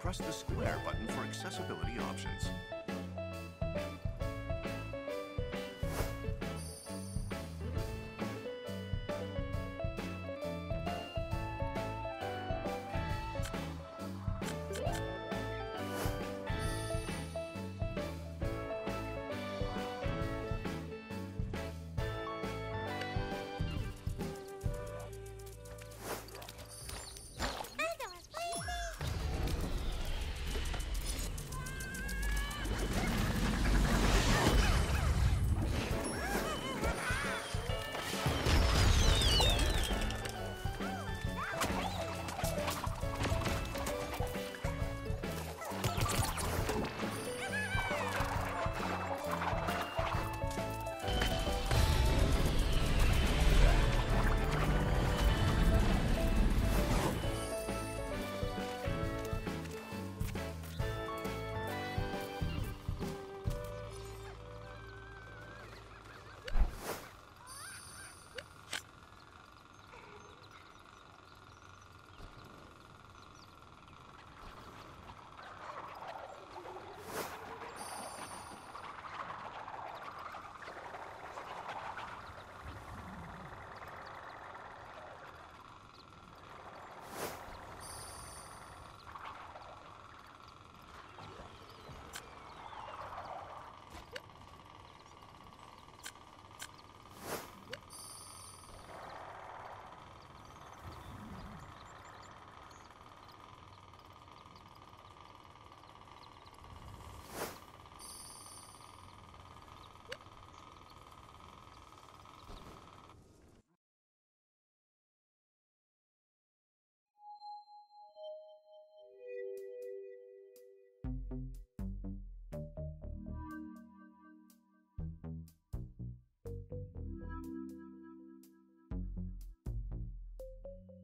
Press the square button for accessibility options. Thank you.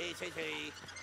Sí, sí, sí.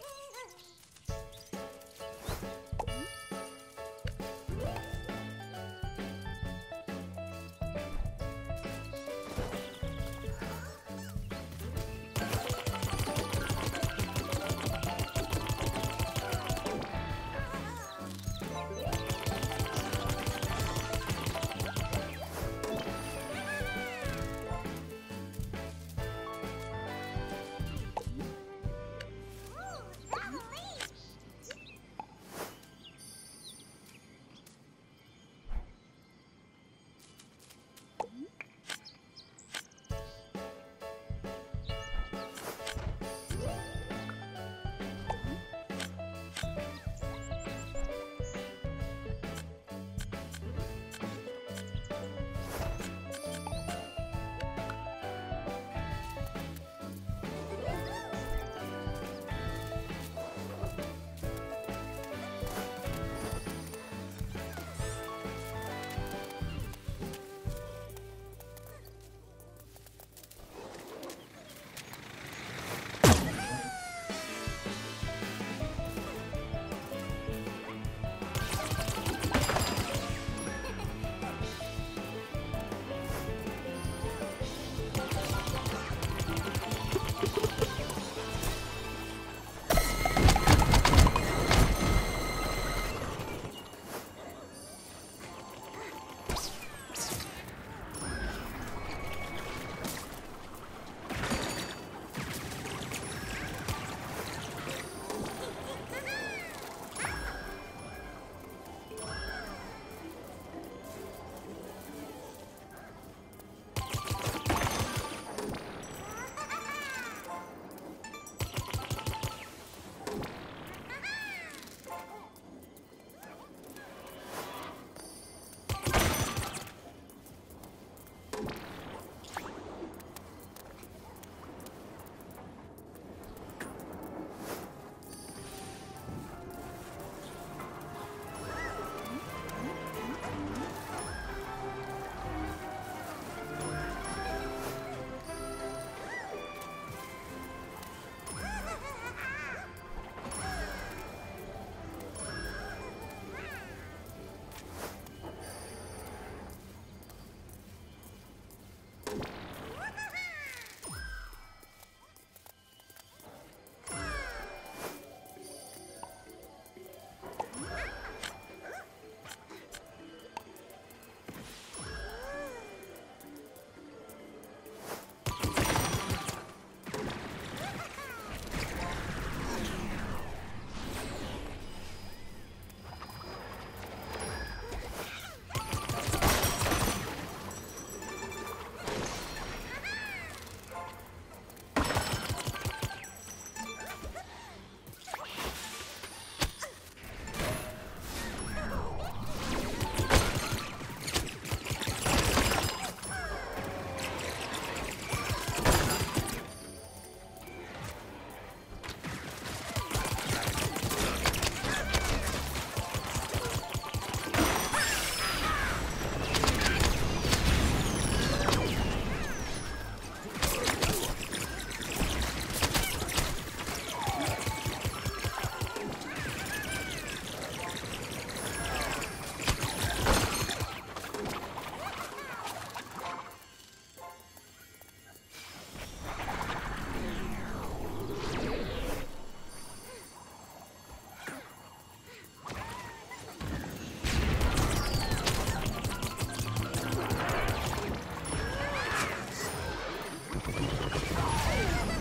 Woohoo! Oh, my God.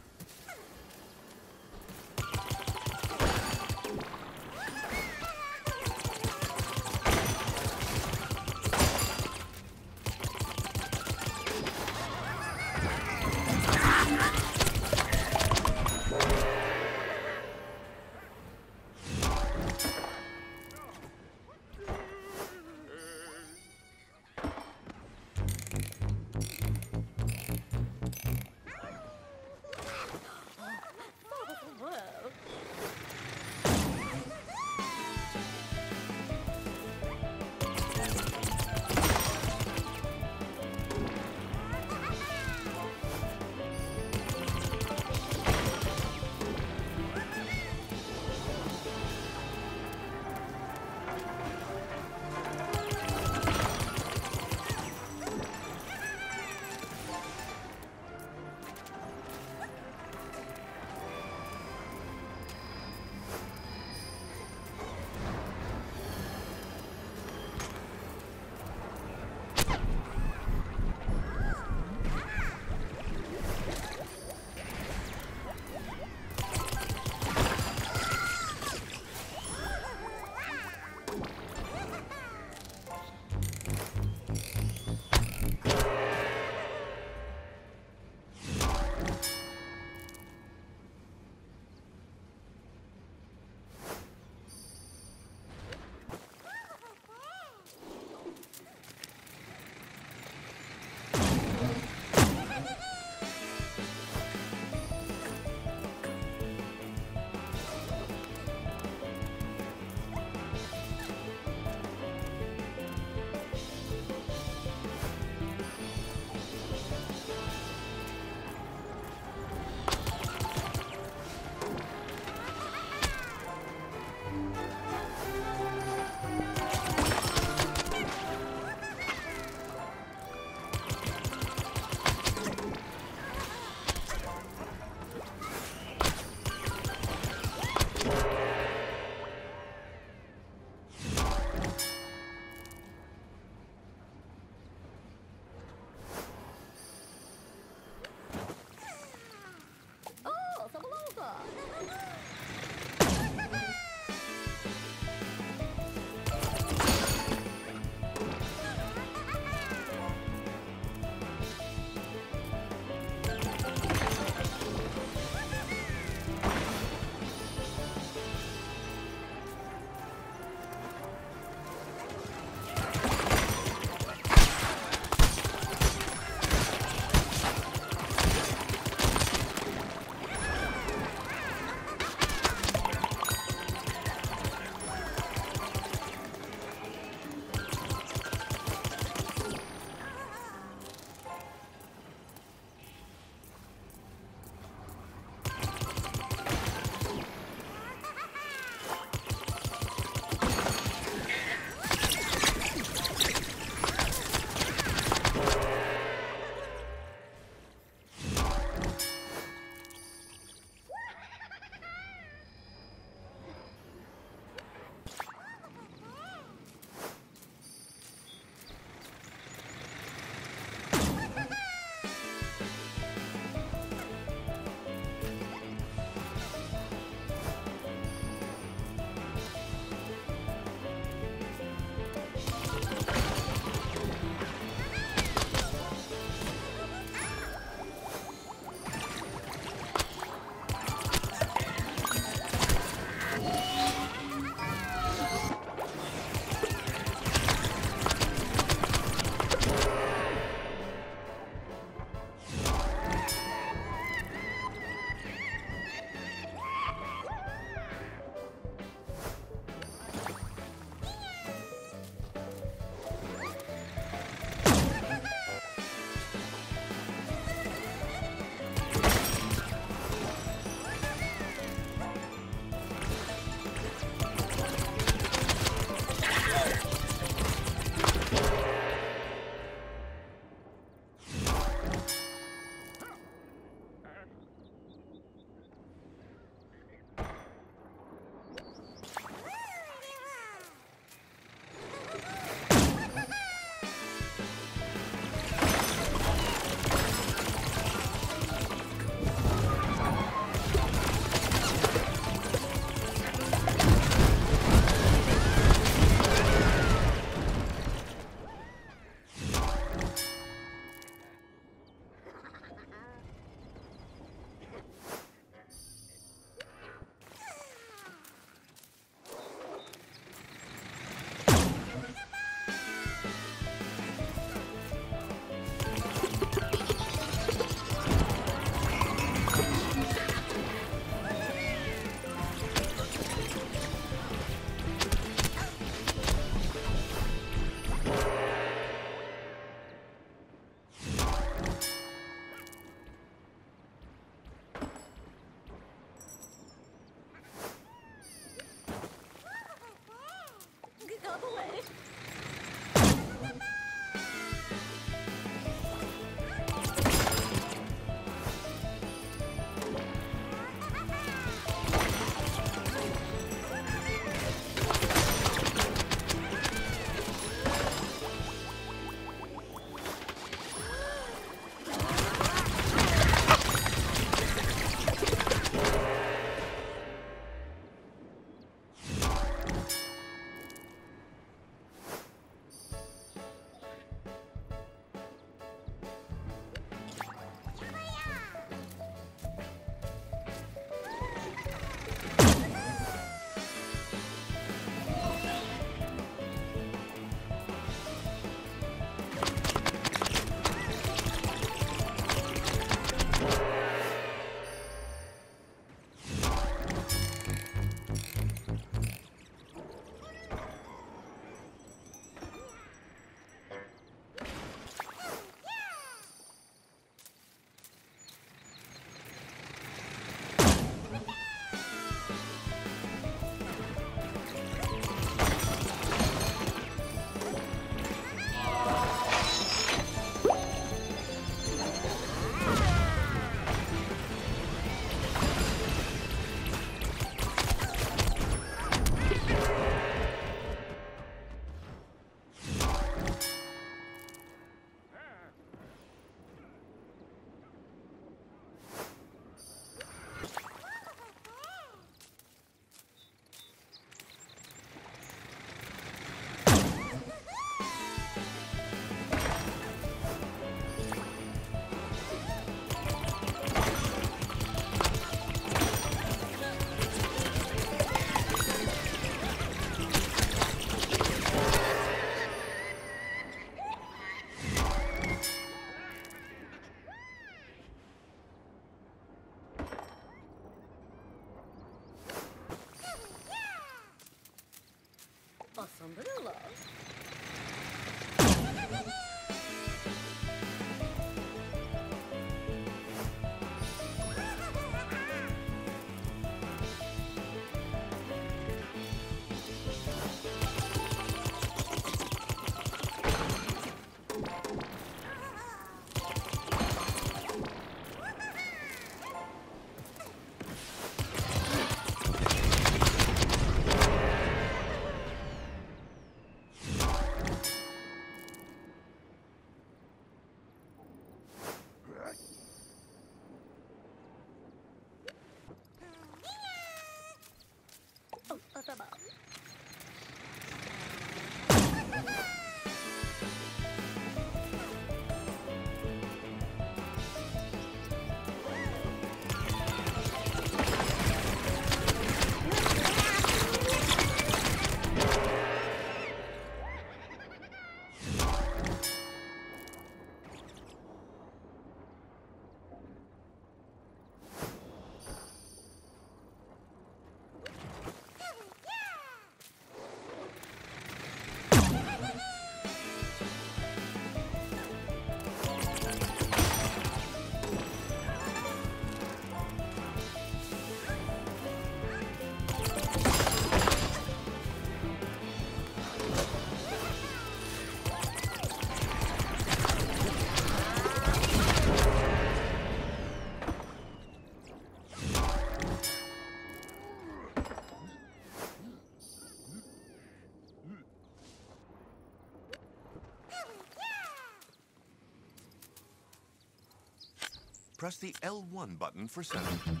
Press the L1 button for setting.